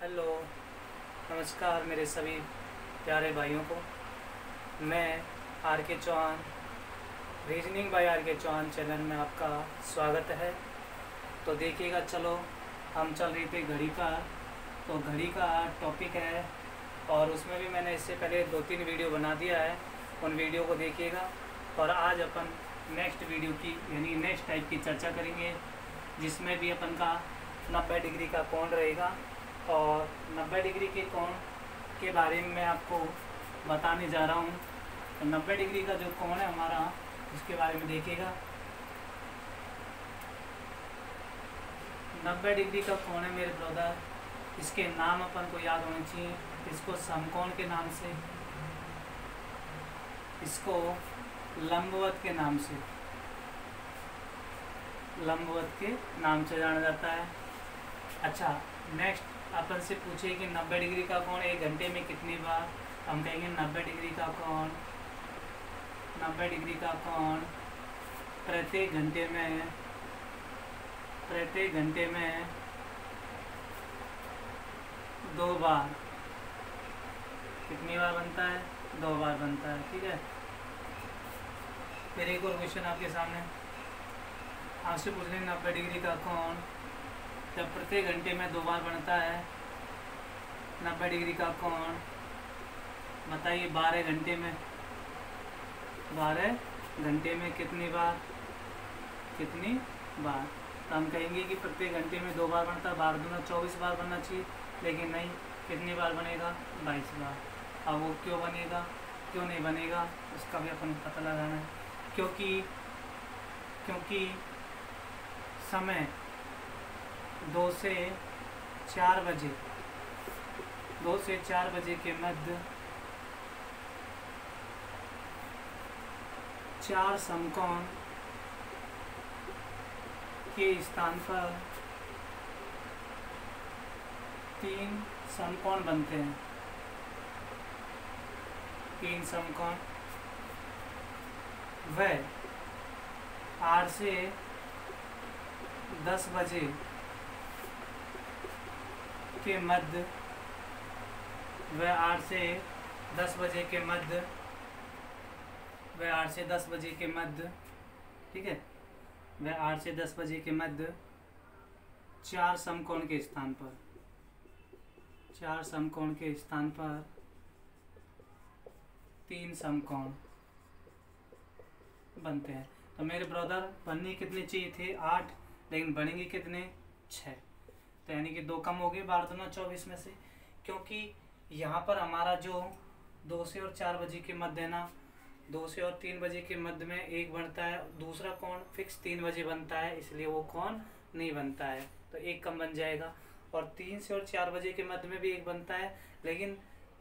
Hello, नमस्कार मेरे सभी प्यारे भाइयों को। मैं आर के चौहान रीजनिंग बाय आर के चौहान चैनल में आपका स्वागत है। तो देखिएगा, चलो, हम चल रही थे घड़ी का तो घड़ी का टॉपिक है, और उसमें भी मैंने इससे पहले दो तीन वीडियो बना दिया है। उन वीडियो को देखिएगा, और आज अपन नेक्स्ट वीडियो की, यानी नेक्स्ट टाइप की चर्चा करेंगे, जिसमें भी अपन का नब्बे डिग्री का कोण रहेगा। और 90 डिग्री के कोण के बारे में मैं आपको बताने जा रहा हूँ। तो 90 डिग्री का जो कोण है हमारा, उसके बारे में देखिएगा। 90 डिग्री का कोण है मेरे ब्रदर इसके नाम अपन को याद होने चाहिए। इसको समकोण के नाम से, इसको लंबवत के नाम से, लंबवत के नाम से जाना जाता है। अच्छा नेक्स्ट अपन से पूछे कि 90 डिग्री का कोण एक घंटे में कितनी बार? हम कहेंगे 90 डिग्री का कोण 90 डिग्री का कोण प्रत्येक घंटे में, प्रत्येक घंटे में दो बार। कितनी बार बनता है? दो बार बनता है, ठीक है? फिर एक और क्वेश्चन आपके सामने। आपसे पूछ रहे नब्बे डिग्री का कोण जब प्रत्येक घंटे में दो बार बनता है, नब्बे डिग्री का कोण, बताइए बारह घंटे में, बारह घंटे में कितनी बार कितनी बार? तो हम कहेंगे कि प्रत्येक घंटे में दो बार बनता है बारह दूना चौबीस बार बनना चाहिए, लेकिन नहीं, कितनी बार बनेगा? बाईस बार। अब वो क्यों बनेगा? क्यों नहीं बनेगा? उसका भी अपन पता लगाना है। क्योंकि क्योंकि समय दो से चार बजे। दो से चार बजे के मध्य चार समकोण के स्थान पर तीन समकोण बनते हैं। तीन समकोण। वह आठ से दस बजे के मध्य वह आठ से दस बजे के मध्य वह आठ से दस बजे के मध्य, ठीक है? वह आठ से दस बजे के मध्य चार समकोण के स्थान पर, चार समकोण के स्थान पर तीन समकोण बनते हैं। तो मेरे ब्रदर बनने कितने चाहिए थे? आठ, लेकिन बनेंगे कितने? छः। तो यानी कि दो कम हो गए, बारह दोनों चौबीस में से। क्योंकि यहाँ पर हमारा जो दो से और चार बजे के मध्य है ना, दो से और तीन बजे के मध्य में एक बनता है, दूसरा कौन फिक्स तीन बजे बनता है, इसलिए वो कौन नहीं बनता है। तो एक कम बन जाएगा। और तीन से और चार बजे के मध्य में भी एक बनता है, लेकिन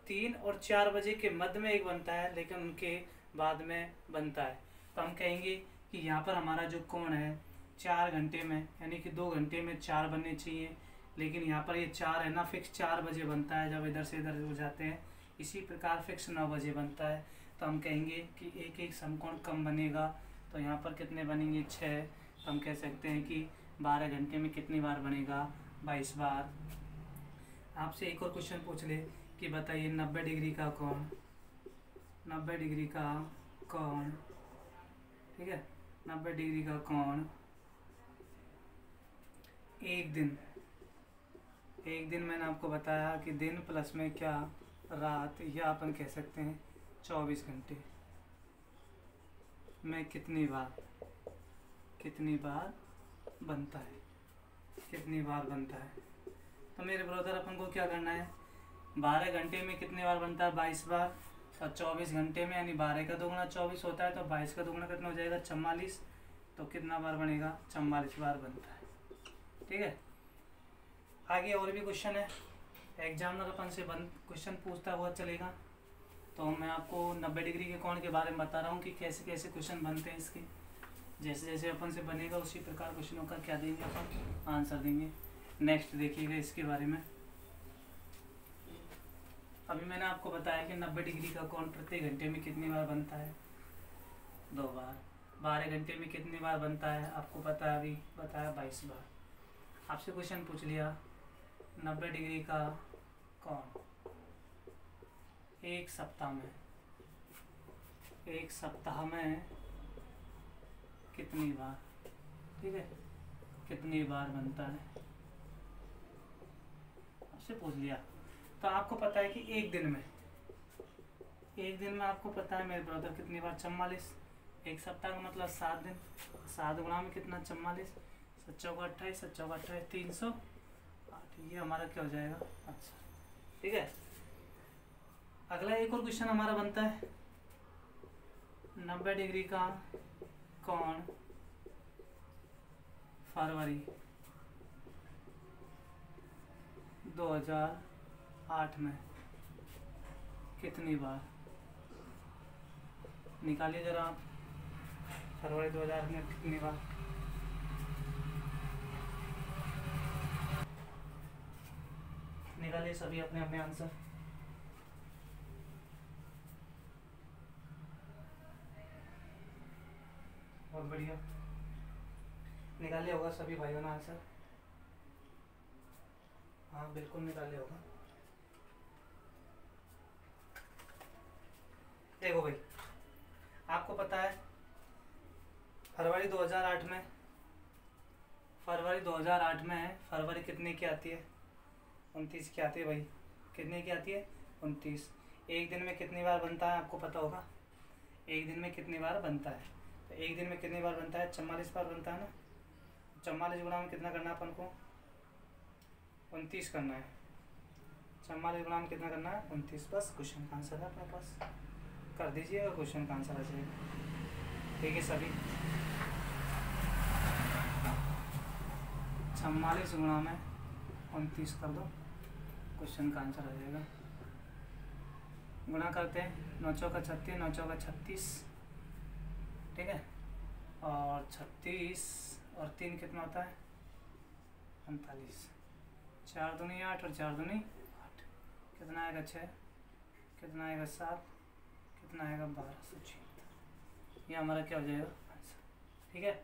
तीन और चार बजे के मध्य में एक बनता है, लेकिन उनके बाद में बनता है। तो हम कहेंगे कि यहाँ पर हमारा जो कोण है, चार घंटे में, यानी कि दो घंटे में चार बनने चाहिए। लेकिन यहाँ पर ये चार है ना फिक्स चार बजे बनता है जब इधर से इधर हो जाते हैं। इसी प्रकार फिक्स नौ बजे बनता है। तो हम कहेंगे कि एक एक समकोण कम बनेगा। तो यहाँ पर कितने बनेंगे? छः। तो हम कह सकते हैं कि बारह घंटे में कितनी बार बनेगा? बाईस बार। आपसे एक और क्वेश्चन पूछ ले कि बताइए नब्बे डिग्री का कौन नब्बे डिग्री का कौन ठीक है? नब्बे डिग्री का कौन एक दिन। एक दिन मैंने आपको बताया कि दिन प्लस में क्या रात, या अपन कह सकते हैं, चौबीस घंटे। में कितनी बार कितनी बार बनता है, कितनी बार बनता है। तो मेरे ब्रदर अपन को क्या करना है? बारह घंटे में कितनी बार बनता है? बाईस बार। और चौबीस घंटे में, यानी बारह का दोगुना चौबीस होता है तो बाईस का दोगुना कितना हो जाएगा? चवालीस। तो कितना बार बनेगा? चवालीस बार बनता है। ठीक है? आगे और भी क्वेश्चन है। एग्जामिनर अपन से बन क्वेश्चन पूछता हुआ चलेगा। तो मैं आपको 90 डिग्री के कोण के बारे में बता रहा हूँ कि कैसे कैसे क्वेश्चन बनते हैं इसके। जैसे जैसे अपन से बनेगा, उसी प्रकार क्वेश्चनों का क्या देंगे अपन? आंसर देंगे। नेक्स्ट देखिएगा इसके बारे में। अभी मैंने आपको बताया कि 90 डिग्री का कोण प्रत्येक घंटे में कितनी बार बनता है? दो बार। बारह घंटे में कितनी बार बनता है? आपको पता है अभी। बताया बाईस बार। आपसे क्वेश्चन पूछ लिया। नब्बे डिग्री का कौन एक सप्ताह में। एक सप्ताह में कितनी बार? ठीक है? कितनी बार बनता है? आपसे पूछ लिया। तो आपको पता है कि एक दिन में। एक दिन में आपको पता है, मेरे ब्रदर कितनी बार? चम्वालीस एक सप्ताह का मतलब सात दिन। सात गुणा में कितना? चम्वालीस सच्चौ का अट्ठाईस, सच्चौ का अट्ठाईस, तीन सौ। आठ ये हमारा क्या हो जाएगा? अच्छा ठीक है। अगला एक और क्वेश्चन हमारा बनता है। नब्बे डिग्री का कौन फरवरी 2008 में कितनी बार? निकालिए जरा आप। फरवरी 2008 में कितनी बार? निकालिए सभी अपने अपने आंसर। बहुत बढ़िया। निकाले होगा सभी भाइयों ने आंसर। हाँ बिल्कुल निकाले होगा। देखो भाई, आपको पता है, फरवरी 2008 में, फरवरी 2008 में फरवरी कितने की आती है? उनतीस की आती है भाई। कितने की आती है? उनतीस। एक दिन में कितनी बार बनता है, आपको पता होगा? एक दिन में कितनी बार बनता है? तो एक दिन में कितनी बार बनता है? चवालीस बार बनता है ना? चवालीस गुणा में कितना करना है अपन को? उनतीस करना है। चवालीस गुणा में कितना करना है? उनतीस। बस क्वेश्चन का आंसर है अपने पास। कर दीजिएगा क्वेश्चन का आंसर आ जाएगा ठीक है सभी। चवालीस गुणा में उनतीस कर दो। क्वेश्चन का आंसर आ जाएगा। गुणा करते हैं, नौ चौका छत्तीस, नौ चौका छत्तीस, ठीक है? और छत्तीस और तीन कितना होता है? उनतालीस चार दूनी आठ और चार दूनी आठ। कितना आएगा छः कितना आएगा सात? कितना आएगा बारह? सौ छिहत्तर। ये हमारा क्या हो जाएगा? आंसर। ठीक है?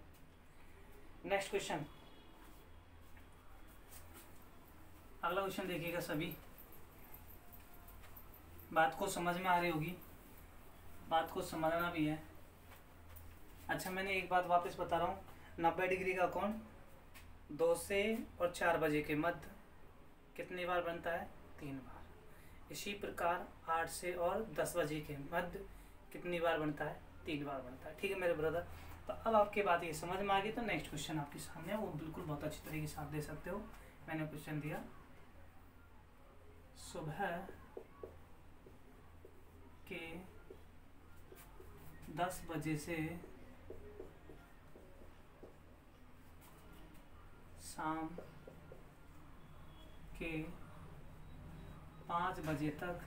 Next question. अगला क्वेश्चन देखिएगा सभी। बात को समझ में आ रही होगी। बात को समझना भी है। अच्छा मैंने एक बात वापस बता रहा हूँ। नब्बे डिग्री का कोण दो से और चार बजे के मध्य कितनी बार बनता है? तीन बार। इसी प्रकार आठ से और दस बजे के मध्य कितनी बार बनता है? तीन बार बनता है। ठीक है मेरे ब्रदर तो अब आपकी बात ये समझ में आ गई तो नेक्स्ट क्वेश्चन आपके सामने वो बिल्कुल बहुत अच्छी तरीके से आप दे सकते हो। मैंने क्वेश्चन दिया। सुबह के दस बजे से शाम के पाँच बजे तक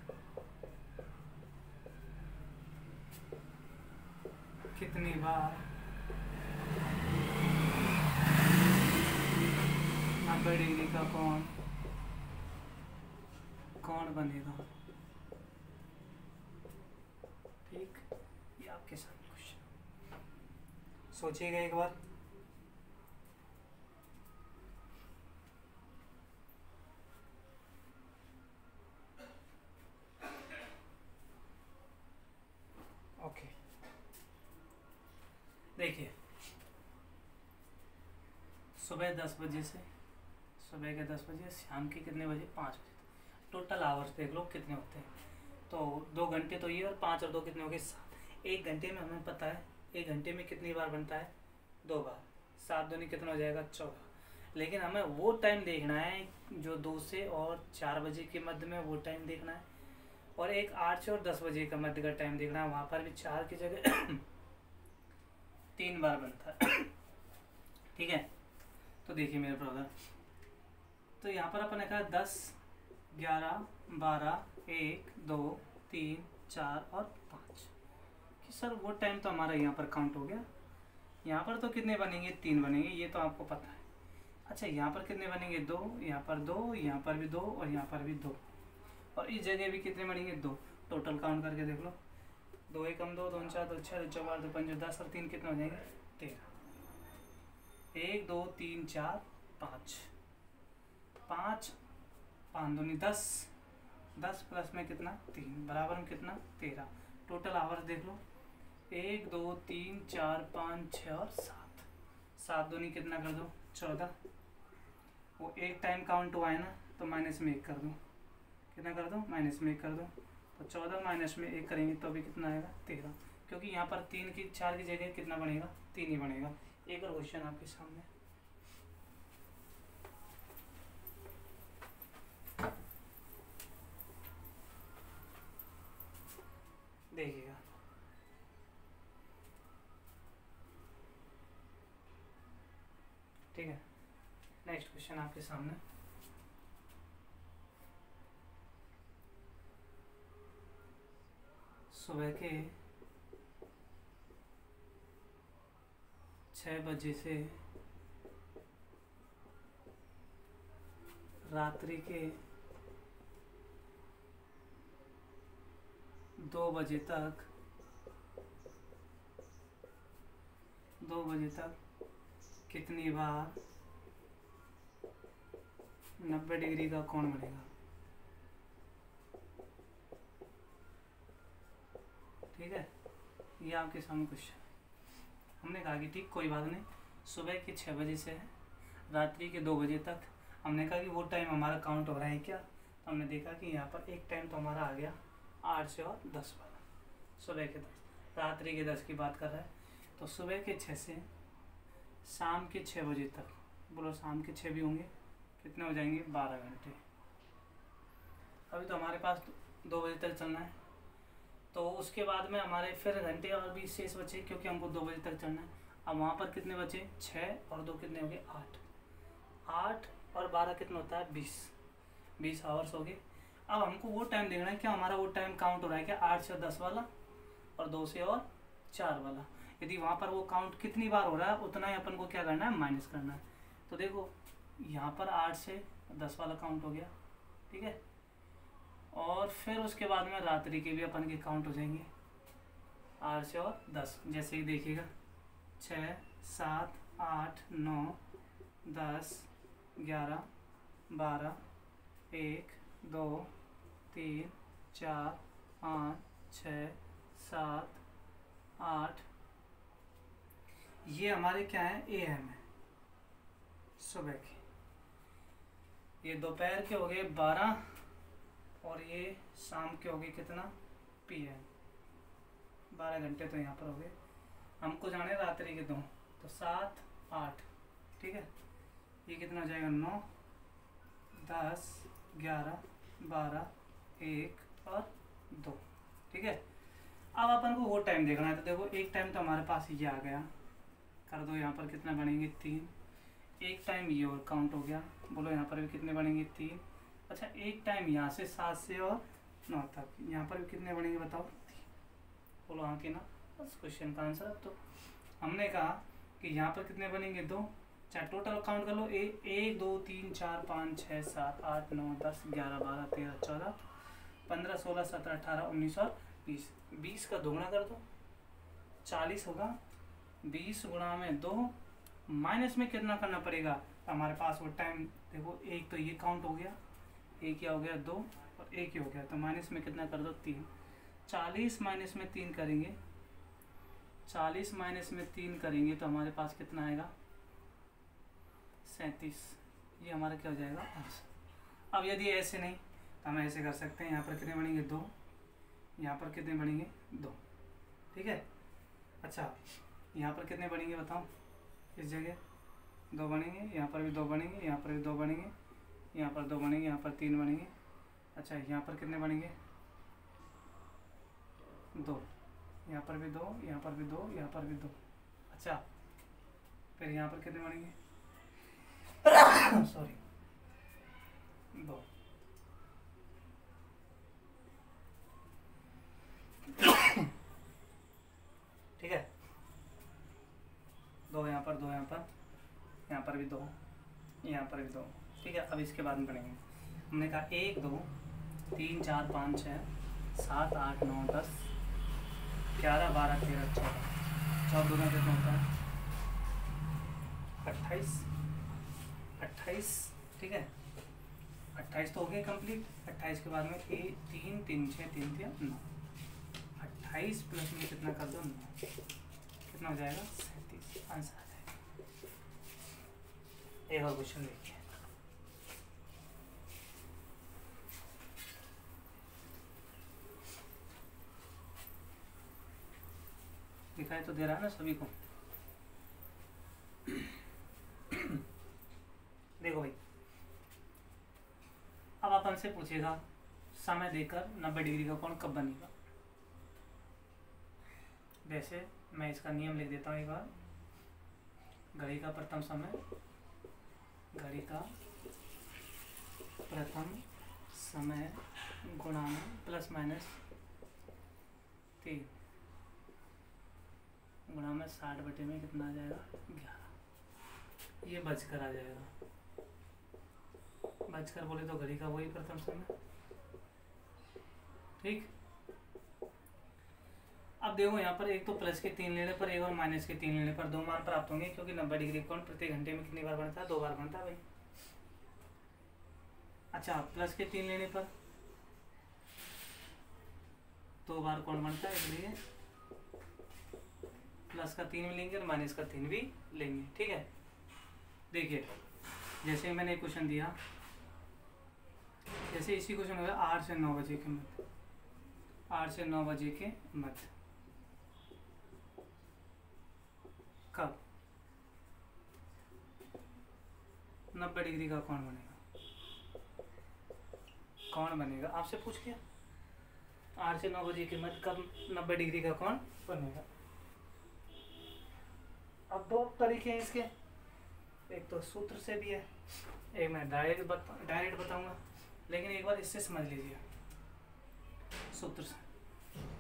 कितनी बार नब्बे डिग्री का कोण कौन बनेगा? ठीक? ये आपके सामने क्वेश्चन सोचिएगा एक बार। ओके। देखिए, सुबह दस बजे से, सुबह के दस बजे, शाम के कितने बजे? पाँच बजे। टोटल आवर्स देख लो कितने होते हैं। तो दो घंटे तो ये और पाँच और दो कितने हो गए सात एक घंटे में हमें पता है, एक घंटे में कितनी बार बनता है? दो बार। सात दूनी कितना हो जाएगा? चौदह। लेकिन हमें वो टाइम देखना है जो दो से और चार बजे के मध्य में वो टाइम देखना है। और एक आठ से और दस बजे का मध्य का टाइम देखना है। वहाँ पर भी चार की जगह तीन बार बनता है। ठीक है? तो देखिए मेरे ब्रदर तो यहाँ पर अपन ने कहा दस ग्यारह, बारह, एक, दो, तीन, चार और पाँच। कि सर, वो टाइम तो हमारा यहाँ पर काउंट हो गया। यहाँ पर तो कितने बनेंगे? तीन बनेंगे, ये तो आपको पता है। अच्छा यहाँ पर कितने बनेंगे? दो, यहाँ पर दो, यहाँ पर भी दो और यहाँ पर भी दो। और इस जगह भी कितने बनेंगे? दो। टोटल काउंट करके देख लो। दो एक कम दो दो चार, दो छः दो चौबार दो पंच दस और तीन कितने हो जाएँगे? तेरह। एक, दो, तीन, चार, पाँच। पाँच पाँच दूनी दस दस प्लस में कितना? तीन, बराबर में कितना? तेरह। टोटल आवर्स देख लो। एक, दो, तीन, चार, पाँच छः और सात। सात दूनी कितना कर दो? चौदह। वो एक टाइम काउंट हुआ है ना तो माइनस में एक कर दो। कितना कर दो? माइनस में एक कर दो। तो चौदह माइनस में एक करेंगे तो अभी कितना आएगा? तेरह। क्योंकि यहाँ पर तीन की, चार की जगह कितना बनेगा? तीन ही बनेगा। एक और क्वेश्चन आपके सामने देखिएगा ठीक है नेक्स्ट क्वेश्चन आपके सामने। सुबह के छः बजे से रात्रि के दो बजे तक, दो बजे तक कितनी बार नब्बे डिग्री का कोण बनेगा ठीक है? ये आपके सामने क्वेश्चन हमने कहा कि ठीक, कोई बात नहीं। सुबह के छः बजे से है, रात्रि के दो बजे तक। हमने कहा कि वो टाइम हमारा काउंट हो रहा है क्या? तो हमने देखा कि यहाँ पर एक टाइम तो हमारा आ गया आठ से और दस वाला, सुबह के दस। रात्रि के दस की बात कर रहा है। तो सुबह के छः से शाम के छः बजे तक, बोलो शाम के छः भी होंगे। कितने हो जाएँगे? बारह घंटे। अभी तो हमारे पास दो बजे तक चलना है। तो उसके बाद में हमारे फिर घंटे और भी शेष बचे, क्योंकि हमको दो बजे तक चलना है। अब वहाँ पर कितने बचे? छः और दो कितने हो गए? आठ। आठ और बारह कितना होता है? बीस। बीस आवर्स हो गए। अब हमको वो टाइम देखना है, क्या हमारा वो टाइम काउंट हो रहा है क्या? आठ से दस वाला और दो से और चार वाला। यदि वहाँ पर वो काउंट कितनी बार हो रहा है, उतना ही अपन को क्या करना है? माइनस करना है। तो देखो यहाँ पर आठ से दस वाला काउंट हो गया, ठीक है? और फिर उसके बाद में रात्रि के भी अपन के काउंट हो जाएँगे, आठ से और दस, जैसे ही देखिएगा। छः, सात, आठ, नौ, दस, ग्यारह, बारह, एक, दो, तीन, चार, पाँच, छ, सात, आठ। ये हमारे क्या है? ए एम है। सुबह के। ये दोपहर के हो गए बारह और ये शाम के हो गए कितना? P M. बारह घंटे तो यहाँ पर हो गए। हमको जाने रात्रि के दो तो सात, आठ, ठीक है? ये कितना हो जाएगा? नौ, दस, ग्यारह, बारह, एक और दो, ठीक है? अब अपन को वो टाइम देखना है। तो देखो, एक टाइम तो हमारे पास ये आ गया। कर दो यहाँ पर कितना बनेंगे? तीन। एक टाइम ये और काउंट हो गया। बोलो यहाँ पर भी कितने बनेंगे? तीन। अच्छा एक टाइम यहाँ से सात से और नौ तक। यहाँ पर भी कितने बनेंगे बताओ? बोलो हाँ कि ना। बस क्वेश्चन का आंसर अब तो। हमने कहा कि यहाँ पर कितने बनेंगे? दो। चाहे टोटल काउंट कर लो। ए, एक, दो, तीन, चार, पाँच छः सात, आठ, नौ, दस, ग्यारह, बारह, तेरह, चौदह, पंद्रह, सोलह, सत्रह, अठारह, उन्नीस और बीस। बीस का दोगुना कर दो। चालीस होगा। बीस गुणा में दो। माइनस में कितना करना पड़ेगा? तो हमारे पास वो टाइम देखो, एक तो ये काउंट हो गया, एक क्या हो गया, दो, और एक ही हो गया तो माइनस में कितना कर दो? तीन। चालीस माइनस में तीन करेंगे। चालीस माइनस में तीन करेंगे तो हमारे पास कितना आएगा? सैंतीस। ये हमारा क्या हो जाएगा? आंसर। अब यदि ऐसे नहीं तो हम ऐसे कर सकते हैं। यहाँ पर कितने बनेंगे? दो। यहाँ पर कितने बनेंगे? दो। ठीक है? अच्छा यहाँ पर कितने बनेंगे बताओ? इस जगह। दो बनेंगे, यहाँ पर भी दो बनेंगे, यहाँ पर भी दो बनेंगे, यहाँ पर दो बनेंगे, यहाँ पर तीन बनेंगे। अच्छा यहाँ पर कितने बनेंगे? दो। यहाँ पर भी दो, यहाँ पर भी दो, यहाँ पर भी दो। अच्छा फिर यहाँ पर कितने बनेंगे सॉरी दो ठीक है दो यहाँ पर दो यहाँ पर यहाँ पर भी दो यहाँ पर भी दो। ठीक है, अब इसके बाद में पढ़ेंगे। हमने कहा एक, दो, तीन, चार, पाँच, छः, सात, आठ, नौ, दस, ग्यारह, बारह, तेरह, चौदह। चौदह दूना कितना होता है? अट्ठाईस। अट्ठाईस, ठीक है? अट्ठाईस तो हो गया कंप्लीट अट्ठाईस के बाद में ए, तीन तीन, छः, तीन तीन, नौ। अट्ठाईस प्लस में कितना कर दो? नौ। कितना हो जाएगा? सैंतीस। आंसर। एक और क्वेश्चन देखिए। दिखाई तो दे रहा है ना सभी को? देखो भाई, अब अपन से पूछेगा समय देकर नब्बे डिग्री का कोण कब बनेगा? वैसे मैं इसका नियम लिख देता हूँ एक बार। घड़ी का प्रथम समय घड़ी का प्रथम, समय गुणा प्लस माइनस तीन। गुणा में साठ बटे में कितना आ जाएगा? ग्यारह। ये बच कर आ जाएगा। बच कर बोले तो घड़ी का वही प्रथम समय। ठीक? अब देखो यहाँ पर एक तो प्लस के तीन लेने पर एक और माइनस के तीन लेने पर दो मान प्राप्त होंगे, क्योंकि नब्बे डिग्री कोण प्रति घंटे में कितनी बार बनता है? दो बार बनता है भाई। अच्छा प्लस के तीन लेने पर दो बार कौन बनता है, इसलिए प्लस का तीन भी लेंगे और माइनस का तीन भी लेंगे, ठीक है? देखिए, जैसे मैंने क्वेश्चन दिया, जैसे इसी क्वेश्चन होगा आठ से नौ बजे के मध्य, आठ से नौ बजे के मध्य। कब? नब्बे डिग्री का कौन बनेगा? कौन बनेगा? आपसे पूछ लिया। आठ से नौ बजे के मध्य कब नब्बे डिग्री का कौन बनेगा? अब दो तरीके हैं इसके। एक तो सूत्र से भी है। एक मैं डायरेक्ट बता डायरेक्ट बताऊँगा। लेकिन एक बार इससे समझ लीजिए। सूत्र से।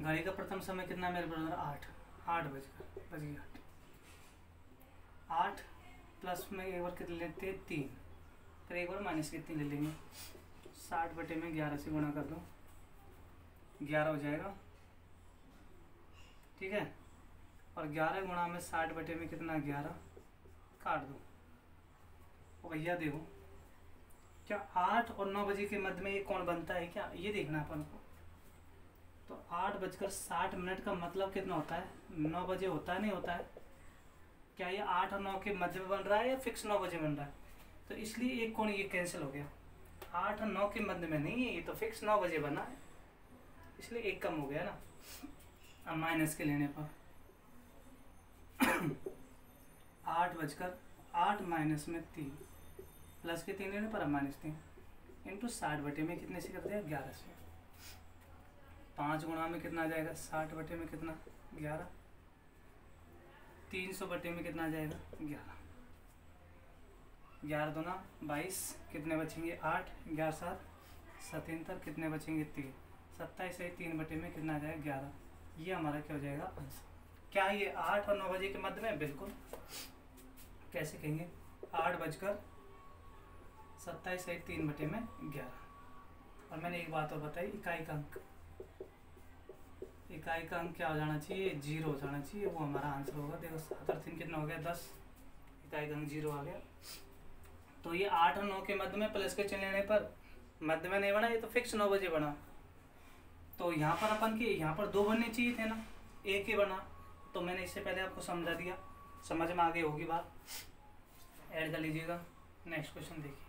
घड़ी का प्रथम समय कितना मेरे ब्रदर आठ। आठ बज बज गया। आठ प्लस में एक बार कितने लेते हैं? तीन। फिर एक बार माइनस कितनी ले लेंगे? साठ बटे में ग्यारह से गुणा कर दो। ग्यारह हो जाएगा। ठीक है? और ग्यारह गुणा में साठ बटे में कितना? ग्यारह। काट दो। भैया देखो, क्या आठ और नौ बजे के मध्य में ये कौन बनता है क्या? ये देखना अपन को। तो आठ बजकर साठ मिनट का मतलब कितना होता है? नौ बजे होता है, नहीं होता है? क्या ये आठ और नौ के मध्य में बन रहा है या फिक्स नौ बजे बन रहा है? तो इसलिए एक कौन ये कैंसिल हो गया। आठ और नौ के मध्य में नहीं है, ये तो फिक्स नौ बजे बना है। इसलिए एक कम हो गया ना। अब माइनस के लेने पर। आठ बजकर आठ माइनस में तीन। प्लस के तीन लेने पर अब माइनस तीन। इंटू साठ बटे में कितने से कर दिया ग्यारह से। पाँच गुणा में कितना आ जाएगा? साठ बटे में कितना? ग्यारह। तीन सौ बटे में कितना आ जाएगा? ग्यारह। ग्यारह दोना बाईस, कितने बचेंगे? आठ। ग्यारह सात, सतहत्तर, कितने बचेंगे? तीन। सत्ताईस से तीन बटे में कितना आ जाएगा? ग्यारह। ये हमारा क्या हो जाएगा? आंसर। क्या ये आठ और नौ बजे के मध्य में? बिल्कुल। कैसे कहेंगे? आठ बजकर सत्ताईस एक तीन बटे में ग्यारह। और मैंने एक बात और बताई, इकाई का अंक। इकाई का अंक क्या हो जाना चाहिए? ज़ीरो हो जाना चाहिए, वो हमारा आंसर होगा। देखो, सात और तीन कितना हो गया दस। इकाई का अंक ज़ीरो आ गया। तो ये आठ और नौ के मध्य में प्लस के चिन्ह लेने पर मध्य में नहीं बना, ये तो फिक्स नौ बजे बना। तो यहाँ पर अपन के, यहाँ पर दो बनने चाहिए थे ना। एक ही बना। तो मैंने इससे पहले आपको समझा दिया। समझ में आगे होगी बात। ऐड कर लीजिएगा। नेक्स्ट क्वेश्चन देखिए।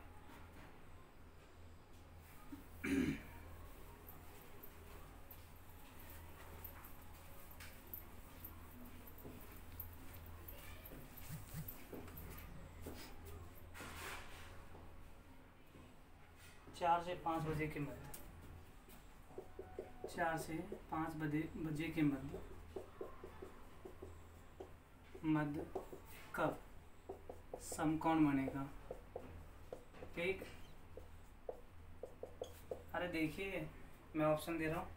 चार से पाँच बजे के मध्य। चार से पाँच बजे बजे के मध्य। मध्य कब? समकोण बनेगा? ठीक अरे देखिए, मैं ऑप्शन दे रहा हूँ।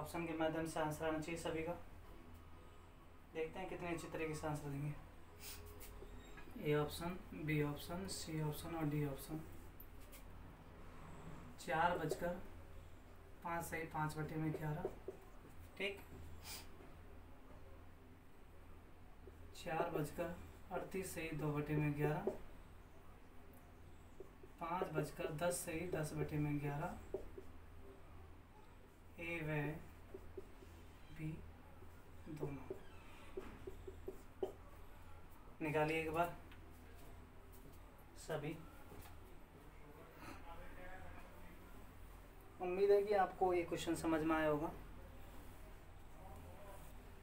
ऑप्शन के माध्यम से आंसर आना चाहिए सभी का। देखते हैं कितने अच्छे तरीके से आंसर देंगे। A option B option C option और डी ऑप्शन चार बजकर पाँच सही पाँच बटे में ग्यारह ठीक। चार बजकर अड़तीस सही दो बटे में ग्यारह पाँच बजकर दस से दस बटे में ग्यारह ए, व, बी, दोनों। निकालिए एक बार। सभी। उम्मीद है कि आपको ये क्वेश्चन समझ में आया होगा।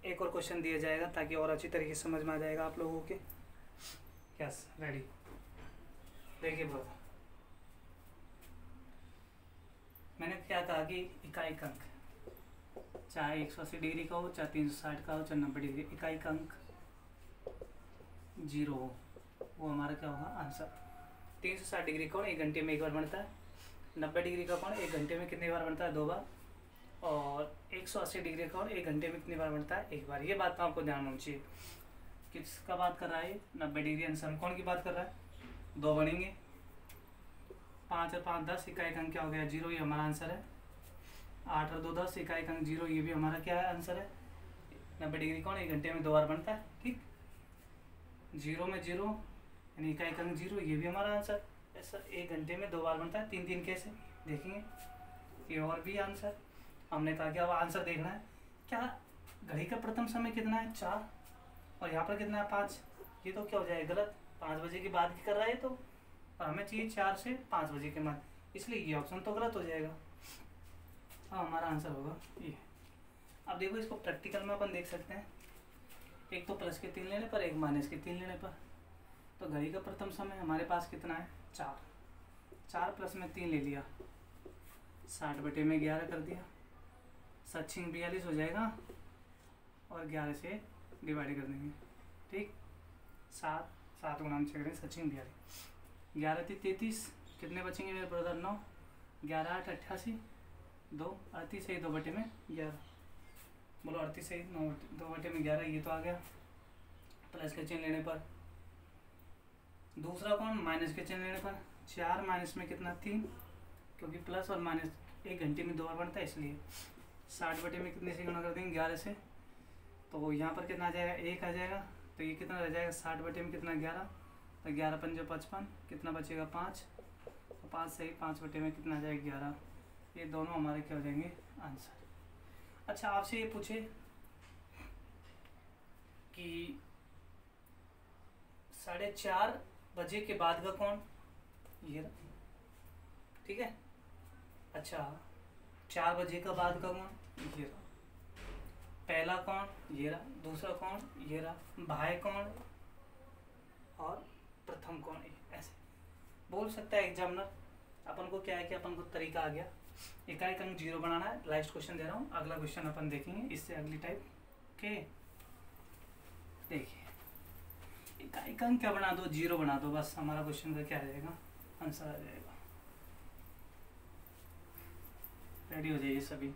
एक और क्वेश्चन दिया जाएगा ताकि और अच्छी तरीके से समझ में आ जाएगा आप लोगों के। यस रेडी देखिए बहुत मैंने क्या कहा कि इकाई अंक चाहे एक सौ अस्सी डिग्री का हो, चाहे तीन सौ साठ का हो, चाहे नब्बे डिग्री, इकाई अंक ज़ीरो हो। वो हमारा क्या होगा? आंसर। तीन सौ साठ डिग्री कौन एक घंटे में एक बार बनता है। नब्बे डिग्री का कौन एक घंटे में कितनी बार बनता है? दो बार। और एक सौ अस्सी डिग्री का कौन एक घंटे में कितनी बार बनता है? एक बार। ये बात तो आपको ध्यान होनी चाहिए किसका बात कर रहा है नब्बे डिग्री आंसर कौन की बात कर रहा है? दो बनेंगे। पाँच और पाँच दस, इकाई अंक क्या हो गया? ज़ीरो, ये हमारा आंसर है। आठ और दो दस, इकाई अंक ज़ीरो, ये भी हमारा क्या है आंसर है? नब्बे डिग्री कौन? एक घंटे में दो बार बनता है। ठीक? ज़ीरो में ज़ीरो, यानी इकाई अंक ज़ीरो, ये भी हमारा आंसर ऐसा एक घंटे में दो बार बनता है, तीन तीन कैसे देखेंगे ये और भी आंसर हमने कहा कि अब आंसर देखना है। क्या घड़ी का प्रथम समय कितना है? चार। और यहाँ पर कितना है? पाँच। ये तो क्या हो जाएगा? गलत। पाँच बजे की बात कर रहा है तो। और हमें चाहिए चार से पाँच बजे के बाद। इसलिए ये ऑप्शन तो गलत हो जाएगा। हाँ हमारा आंसर होगा ये। अब देखो, इसको प्रैक्टिकल में अपन देख सकते हैं। एक तो प्लस के तीन लेने पर, एक माइनस के तीन लेने पर। तो घड़ी का प्रथम समय हमारे पास कितना है? चार। चार प्लस में तीन ले लिया। साठ बटे में ग्यारह कर दिया। सचिन बयालीस हो जाएगा और ग्यारह से डिवाइड कर देंगे। ठीक? सात सात गुना छः करें सचिन बयालीस। ग्यारह थी तैतीस, कितने बचेंगे मेरे ब्रदर नौ। ग्यारह आठ अट्ठासी। दो, अड़तीस सही दो बटे में ग्यारह। बोलो अड़तीस सही नौ दो बटे में ग्यारह, ये तो आ गया। प्लस के चेन लेने पर दूसरा कौन? माइनस के चिन्ह लेने पर। चार माइनस में कितना? तीन। क्योंकि प्लस और माइनस एक घंटे में दो बार बनता है, इसलिए साठ बटे में कितने से गुणा कर देंगे? ग्यारह से। तो यहाँ पर कितना आ जाएगा? एक आ जाएगा। तो ये कितना रह जाएगा? साठ बटे में कितना? ग्यारह। तो ग्यारह पंजो पचपन, कितना बचेगा? पाँच। तो पाँच से ही पाँच बटे में कितना आ जाएगा? ग्यारह। ये दोनों हमारे क्या हो जाएँगे? आंसर। अच्छा आपसे ये पूछे कि साढ़े चार बजे के बाद का कौन? ये ठीक है? अच्छा चार बजे का बाद का कौन? ये रहा। पहला कौन? ये रहा। दूसरा कौन? ये रहा। भाई कौन? और प्रथम कौन? ऐसे। बोल सकता है एग्जामिनर अपन को क्या है कि अपन को तरीका आ गया। इकाई अंक ज़ीरो बनाना है। लास्ट क्वेश्चन दे रहा हूँ। अगला क्वेश्चन अपन देखेंगे। इससे अगली टाइप के। देखिए। इकाई अंक क्या बना दो? ज़ीरो बना दो, बस हमारा क्वेश्चन का क्या आ जाएगा आंसर आ जाएगा। रेडी हो जाइए सभी।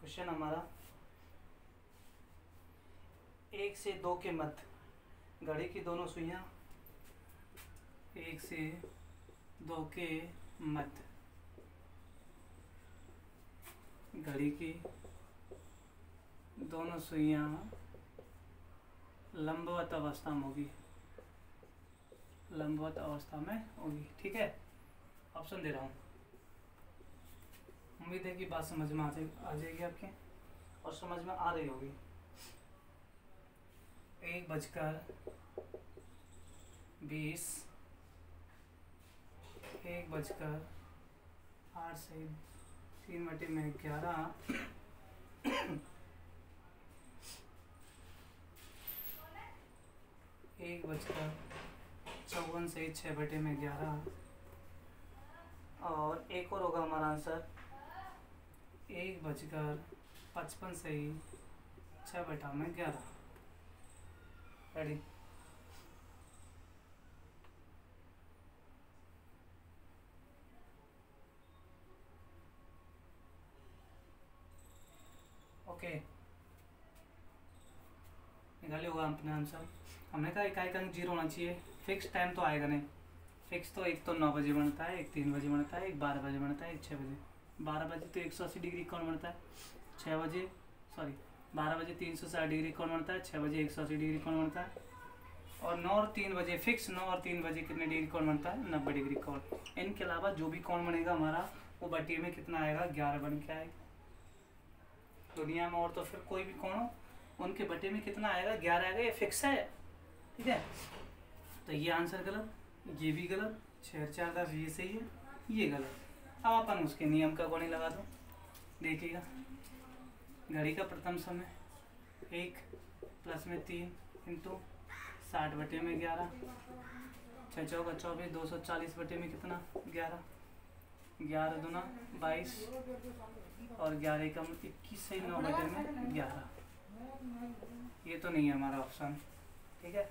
क्वेश्चन हमारा। एक से दो के मध्य, घड़ी की दोनों सुइयाँ, एक से दो के मध्य, घड़ी की दोनों सुइयाँ लंबवत अवस्था में होगी। लंबवत अवस्था में होगी, ठीक है? ऑप्शन दे रहा हूँ। उम्मीद है कि बात समझ में आ जाए, आ जाएगी आपके, और समझ में आ रही होगी। एक बजकर बीस, एक बजकर आठ से तीन बटे में ग्यारह एक बजकर चौवन से छः बटे में ग्यारह। और एक और होगा हमारा आंसर। एक बजकर पचपन से ही छः बटा में ग्यारह। रेडी ओके निकालिए होगा अपने आंसर। हमने कहा इकाई अंक ज़ीरो होना चाहिए। फिक्स टाइम तो आएगा नहीं। फिक्स तो एक तो नौ बजे बनता है, एक तीन बजे बनता है, एक बारह बजे बनता है, एक छः बजे। बारह बजे तो एक सौ अस्सी डिग्री कौन बनता है? छः बजे सॉरी बारह बजे तीन सौ साठ डिग्री कौन बनता है? छः बजे एक सौ अस्सी डिग्री कौन बनता है? और नौ और तीन बजे फिक्स नौ और तीन बजे कितने डिग्री कौन बनता है? नब्बे डिग्री कौन इनके अलावा जो भी कौन बनेगा हमारा, वो बटी में कितना आएगा? ग्यारह बन के आएगा। दुनिया में और तो फिर कोई भी कौन हो, उनके बटे में कितना आएगा? ग्यारह आएगा। ये फिक्स है? ठीक है? तो ये आंसर गलत, ये भी गलत छः चार दस ये सही है ये गलत। अब अपन उसके नियम का गोणी लगा दो। देखिएगा। घड़ी का प्रथम समय, एक प्लस में तीन इंटू साठ बटे में ग्यारह छः चौका चौबीस, दो सौ चालीस बटे में कितना? ग्यारह। ग्यारह दुना बाईस, और ग्यारह कम इक्कीस से नौ बटे में ग्यारह। ये तो नहीं है हमारा ऑप्शन ठीक है?